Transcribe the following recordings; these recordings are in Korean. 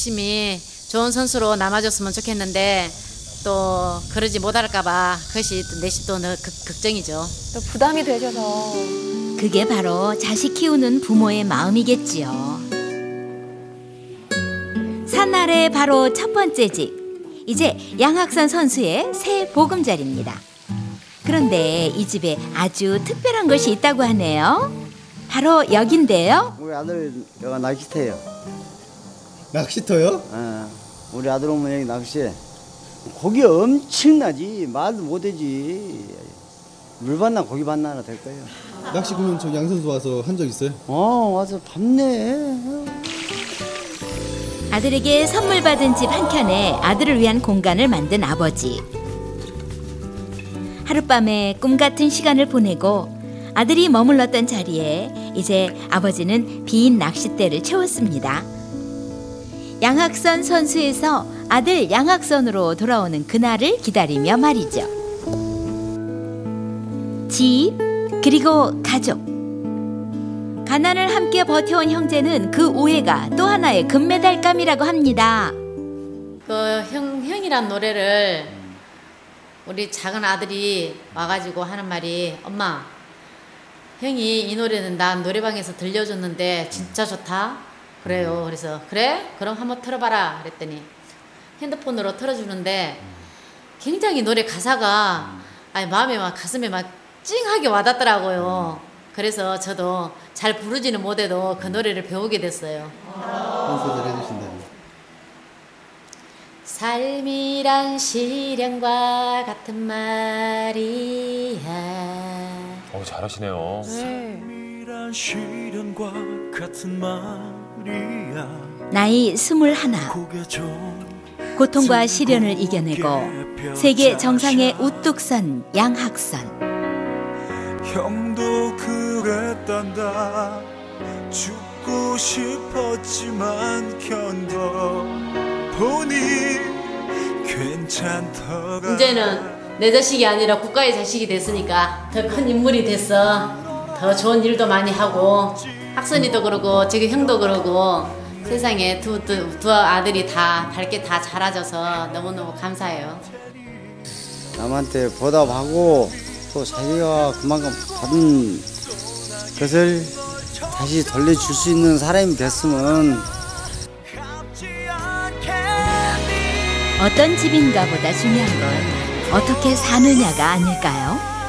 열심히 좋은 선수로 남아줬으면 좋겠는데 또 그러지 못할까봐 그것이 또 내심 또 걱정이죠. 또 부담이 되셔서 그게 바로 자식 키우는 부모의 마음이겠지요. 산 아래 바로 첫 번째 집. 이제 양학선 선수의 새 보금자리입니다. 그런데 이 집에 아주 특별한 것이 있다고 하네요. 바로 여긴데요. 우리 아들 여가 낚시터예요. 낚시터요? 어, 우리 아들 오면 여기 낚시해. 고기 엄청나지 말도 못하지. 물 받나 고기 받나 하나 될 거예요. 낚시 그러면 저 양선수 와서 한 적 있어요? 어 와서 밤내. 아들에게 선물 받은 집 한켠에 아들을 위한 공간을 만든 아버지. 하룻밤에 꿈 같은 시간을 보내고 아들이 머물렀던 자리에 이제 아버지는 빈 낚싯대를 채웠습니다. 양학선 선수에서 아들 양학선으로 돌아오는 그날을 기다리며 말이죠. 집, 그리고 가족. 가난을 함께 버텨온 형제는 그 오해가 또 하나의 금메달감이라고 합니다. 그 형, 형이란 노래를 우리 작은 아들이 와가지고 하는 말이 엄마 형이 이 노래는 난 노래방에서 들려줬는데 진짜 좋다 그래요. 그래서 그래? 그럼 한번 틀어봐라 그랬더니 핸드폰으로 틀어주는데 굉장히 노래 가사가 아니 마음에 막 가슴에 막 찡하게 와닿더라고요. 그래서 저도 잘 부르지는 못해도 그 노래를 배우게 됐어요. 한 소절 해주신다면. 삶이란 시련과 같은 말이야. 어, 잘하시네요. 이 나이 스물하나. 고통과 시련을 이겨내고 세계 정상에 우뚝 선 양학선. 형도 그랬단다. 죽고 싶었지만 견뎌. 보니 괜찮더라. 이제는 내 자식이 아니라 국가의 자식이 됐으니까 더 큰 인물이 됐어. 더 좋은 일도 많이 하고 학선이도 그러고 지금 형도 그러고 세상에 두, 두, 두 아들이 다 밝게 다 자라줘서 너무너무 감사해요. 남한테 보답하고 또 자기가 그만큼 받은 것을 다시 돌려줄 수 있는 사람이 됐으면 어떤 집인가 보다 중요한 건 어떻게 사느냐가 아닐까요?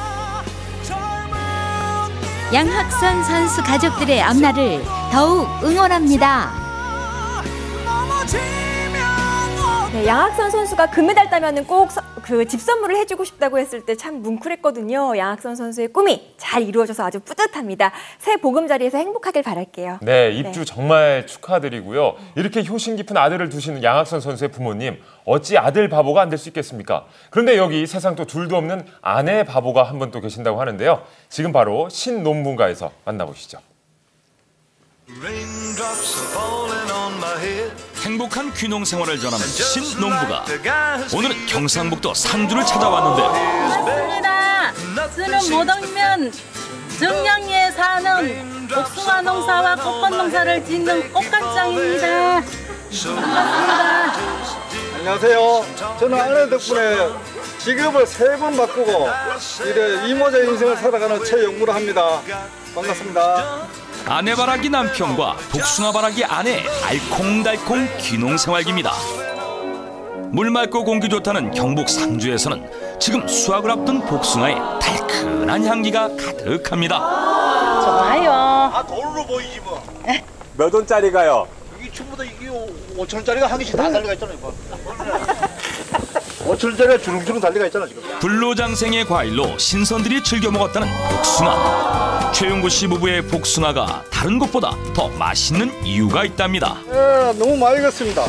양학선 선수 가족들의 앞날을 더욱 응원합니다. 네, 양학선 선수가 금메달 따면은 꼭 그 집 선물을 해주고 싶다고 했을 때 참 뭉클했거든요. 양학선 선수의 꿈이 잘 이루어져서 아주 뿌듯합니다. 새 보금자리에서 행복하길 바랄게요. 네, 입주 정말 축하드리고요. 이렇게 효심 깊은 아들을 두시는 양학선 선수의 부모님, 어찌 아들 바보가 안 될 수 있겠습니까? 그런데 여기 세상 또 둘도 없는 아내 바보가 한 분 또 계신다고 하는데요. 지금 바로 신논문가에서 만나보시죠. 행복한 귀농 생활을 전하는 신농부가 오늘은 경상북도 상주를 찾아왔는데 반갑습니다. 저는 모동면 정량리에 사는 복숭아 농사와 꽃꽃 농사를 짓는 꽃간장입니다. 반갑습니다. 안녕하세요. 저는 아내 덕분에 직업을 세 번 바꾸고 이래 이모자 인생을 살아가는 최영무라 합니다. 반갑습니다. 아내 바라기 남편과 복숭아 바라기 아내 알콩달콩 귀농 생활기입니다. 물 맑고 공기 좋다는 경북 상주에서는 지금 수확을 앞둔 복숭아의 달큰한 향기가 가득합니다. 좋아요. 아 돈으로 보이지 뭐. 몇 원짜리가요? 이게 전부 다 이게 5천 원짜리가 한 개씩 다 달려가 있잖아요. 5천 원짜리가 주렁주렁 달려가 있잖아 지금. 불로장생의 과일로 신선들이 즐겨 먹었다는 복숭아. 최용구 씨 부부의 복숭아가 다른 곳보다 더 맛있는 이유가 있답니다. 예, 너무 많이 익었습니다.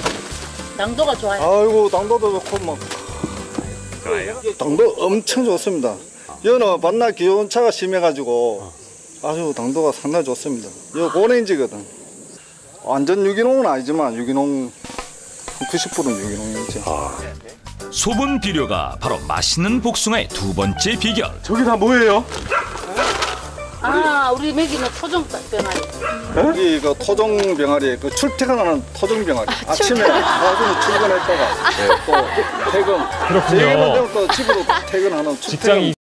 당도가 좋아요. 아이고 당도도 좋고 막. 당도 엄청 좋습니다. 여는 반나 기온차가 심해가지고 아주 당도가 상당히 좋습니다. 여 고랭지거든. 완전 유기농은 아니지만 유기농 90%는 유기농이지. 소분 비료가 바로 맛있는 복숭아의 두 번째 비결. 저게 다 뭐예요? 아 우리 먹이는 토종 병아리. 여기 그 토종 병아리 그 출퇴근하는 토종 병아리. 아 침에 가수는 출근했다가 또 퇴근. 그렇군요. 되면 또 집으로 퇴근하는 출퇴근 직장이